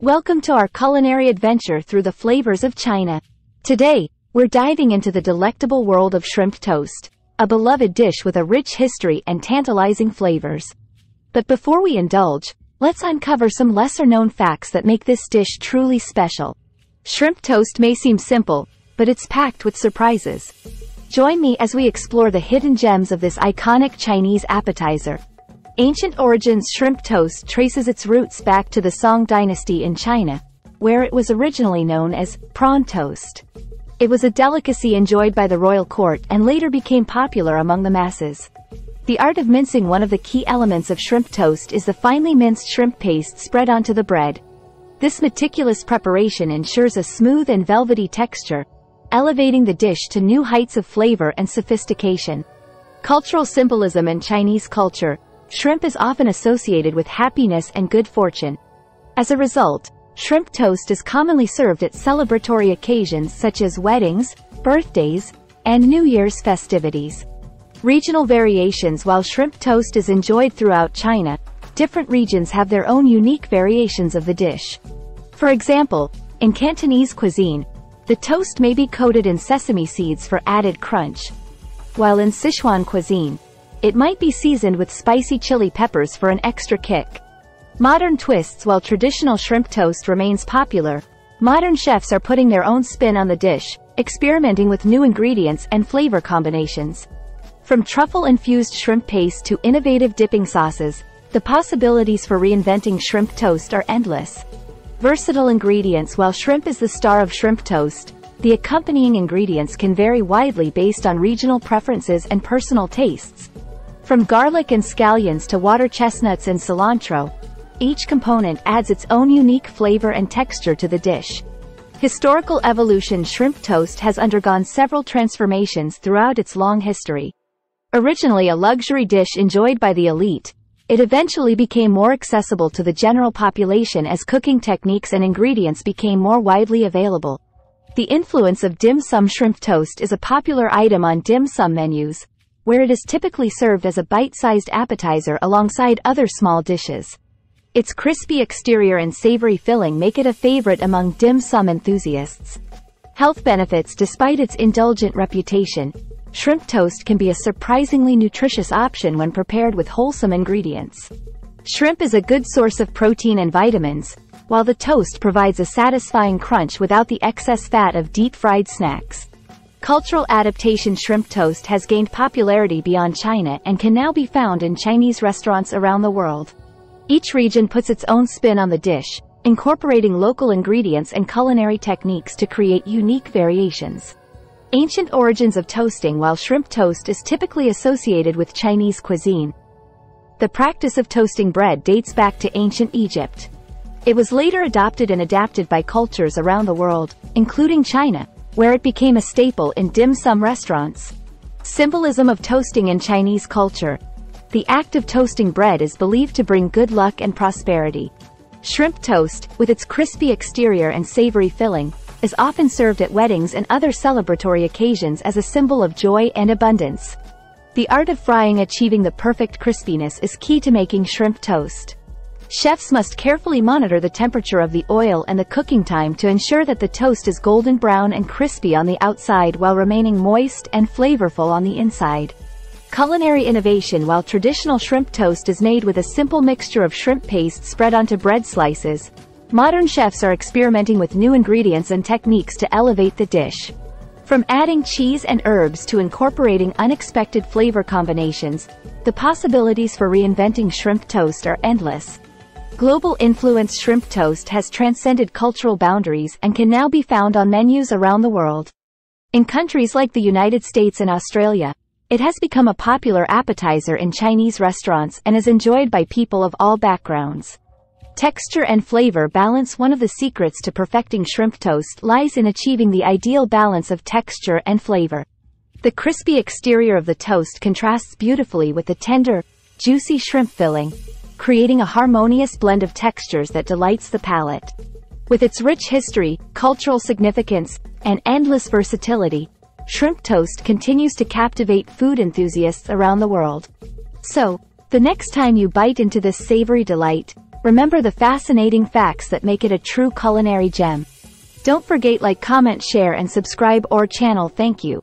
Welcome to our culinary adventure through the flavors of China. Today, we're diving into the delectable world of shrimp toast, a beloved dish with a rich history and tantalizing flavors. But before we indulge, let's uncover some lesser known facts that make this dish truly special. Shrimp toast may seem simple, but it's packed with surprises. Join me as we explore the hidden gems of this iconic Chinese appetizer. Ancient origins shrimp toast traces its roots back to the Song dynasty in China, where it was originally known as prawn toast. It was a delicacy enjoyed by the royal court and later became popular among the masses. The art of mincing one of the key elements of shrimp toast is the finely minced shrimp paste spread onto the bread. This meticulous preparation ensures a smooth and velvety texture, elevating the dish to new heights of flavor and sophistication. Cultural symbolism in Chinese culture, Shrimp is often associated with happiness and good fortune. As a result, shrimp toast is commonly served at celebratory occasions such as weddings, birthdays, and New Year's festivities. Regional variations While shrimp toast is enjoyed throughout China, different regions have their own unique variations of the dish. For example, in Cantonese cuisine, the toast may be coated in sesame seeds for added crunch. While in Sichuan cuisine, it might be seasoned with spicy chili peppers for an extra kick. Modern twists While traditional shrimp toast remains popular, modern chefs are putting their own spin on the dish, experimenting with new ingredients and flavor combinations. From truffle-infused shrimp paste to innovative dipping sauces, the possibilities for reinventing shrimp toast are endless. Versatile ingredients While shrimp is the star of shrimp toast, the accompanying ingredients can vary widely based on regional preferences and personal tastes. From garlic and scallions to water chestnuts and cilantro, each component adds its own unique flavor and texture to the dish. Historical evolution Shrimp toast has undergone several transformations throughout its long history. Originally a luxury dish enjoyed by the elite, it eventually became more accessible to the general population as cooking techniques and ingredients became more widely available. The influence of dim sum shrimp toast is a popular item on dim sum menus, where it is typically served as a bite-sized appetizer alongside other small dishes. Its crispy exterior and savory filling make it a favorite among dim sum enthusiasts. Health benefits Despite its indulgent reputation, shrimp toast can be a surprisingly nutritious option when prepared with wholesome ingredients. Shrimp is a good source of protein and vitamins, while the toast provides a satisfying crunch without the excess fat of deep-fried snacks. Cultural adaptation shrimp toast has gained popularity beyond China and can now be found in Chinese restaurants around the world. Each region puts its own spin on the dish, incorporating local ingredients and culinary techniques to create unique variations. Ancient origins of toasting While shrimp toast is typically associated with Chinese cuisine, the practice of toasting bread dates back to ancient Egypt. It was later adopted and adapted by cultures around the world, including China, where it became a staple in dim sum restaurants. Symbolism of toasting in Chinese culture. The act of toasting bread is believed to bring good luck and prosperity. Shrimp toast, with its crispy exterior and savory filling, is often served at weddings and other celebratory occasions as a symbol of joy and abundance. The art of frying achieving the perfect crispiness is key to making shrimp toast. Chefs must carefully monitor the temperature of the oil and the cooking time to ensure that the toast is golden brown and crispy on the outside while remaining moist and flavorful on the inside. Culinary innovation While traditional shrimp toast is made with a simple mixture of shrimp paste spread onto bread slices, modern chefs are experimenting with new ingredients and techniques to elevate the dish. From adding cheese and herbs to incorporating unexpected flavor combinations, the possibilities for reinventing shrimp toast are endless. Global influence shrimp toast has transcended cultural boundaries and can now be found on menus around the world. In countries like the United States and Australia, it has become a popular appetizer in Chinese restaurants and is enjoyed by people of all backgrounds. Texture and flavor balance One of the secrets to perfecting shrimp toast lies in achieving the ideal balance of texture and flavor. The crispy exterior of the toast contrasts beautifully with the tender, juicy shrimp filling, creating a harmonious blend of textures that delights the palate. With its rich history, cultural significance, and endless versatility, shrimp toast continues to captivate food enthusiasts around the world. So, the next time you bite into this savory delight, Remember the fascinating facts that make it a true culinary gem. Don't forget like comment share and subscribe our channel thank you.